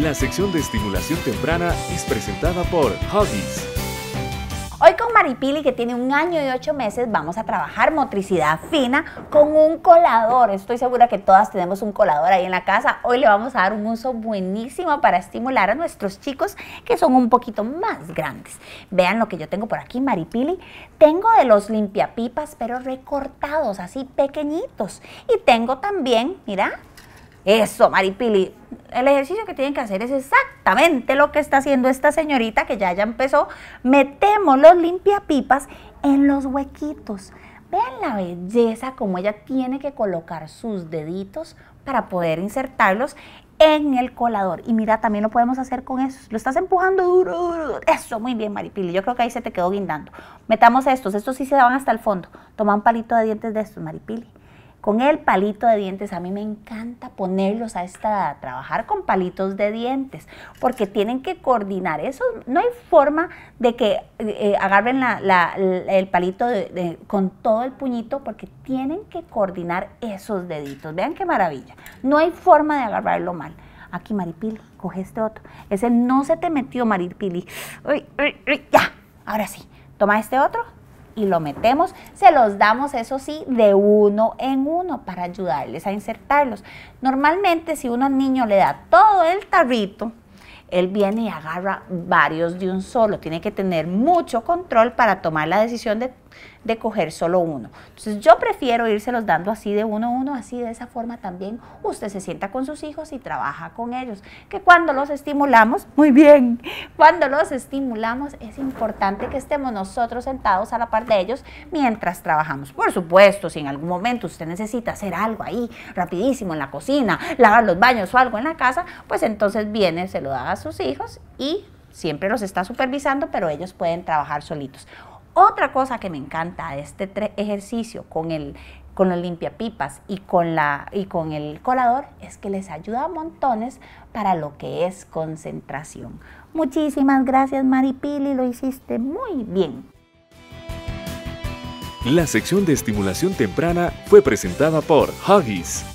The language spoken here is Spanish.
La sección de estimulación temprana es presentada por Huggies. Hoy con Maripili, que tiene un año y ocho meses, vamos a trabajar motricidad fina con un colador. Estoy segura que todas tenemos un colador ahí en la casa. Hoy le vamos a dar un uso buenísimo para estimular a nuestros chicos que son un poquito más grandes. Vean lo que yo tengo por aquí, Maripili. Tengo de los limpiapipas, pero recortados, así pequeñitos. Y tengo también, mira, eso, Maripili. El ejercicio que tienen que hacer es exactamente lo que está haciendo esta señorita que ya ya empezó. Metemos los limpiapipas en los huequitos. Vean la belleza como ella tiene que colocar sus deditos para poder insertarlos en el colador. Y mira, también lo podemos hacer con eso. Lo estás empujando duro, duro. Eso, muy bien, Maripili. Yo creo que ahí se te quedó guindando. Metamos estos. Estos sí se daban hasta el fondo. Toma un palito de dientes de estos, Maripili con el palito de dientes. A mí me encanta ponerlos a esta edad, trabajar con palitos de dientes, porque tienen que coordinar. Eso no hay forma de que eh, agarren el palito con todo el puñito, porque tienen que coordinar esos deditos. Vean qué maravilla. No hay forma de agarrarlo mal. Aquí, Maripili, coge este otro. Ese no se te metió, Maripili. Uy, uy, uy, ya, ahora sí. Toma este otro y lo metemos, se los damos, eso sí, de uno en uno para ayudarles a insertarlos. Normalmente si uno niño le da todo el tarrito, él viene y agarra varios de un solo. Tiene que tener mucho control para tomar la decisión de de coger solo uno. Entonces yo prefiero irselos dando así de uno a uno, así de esa forma también usted se sienta con sus hijos y trabaja con ellos. Que cuando los estimulamos, muy bien, cuando los estimulamos es importante que estemos nosotros sentados a la par de ellos mientras trabajamos. Por supuesto, si en algún momento usted necesita hacer algo ahí rapidísimo en la cocina, lavar los baños o algo en la casa, pues entonces viene, se lo da a sus hijos y siempre los está supervisando, pero ellos pueden trabajar solitos. Otra cosa que me encanta de este ejercicio con el con los limpiapipas y con, la, y con el colador es que les ayuda a montones para lo que es concentración. Muchísimas gracias Maripili, lo hiciste muy bien. La sección de estimulación temprana fue presentada por Huggies.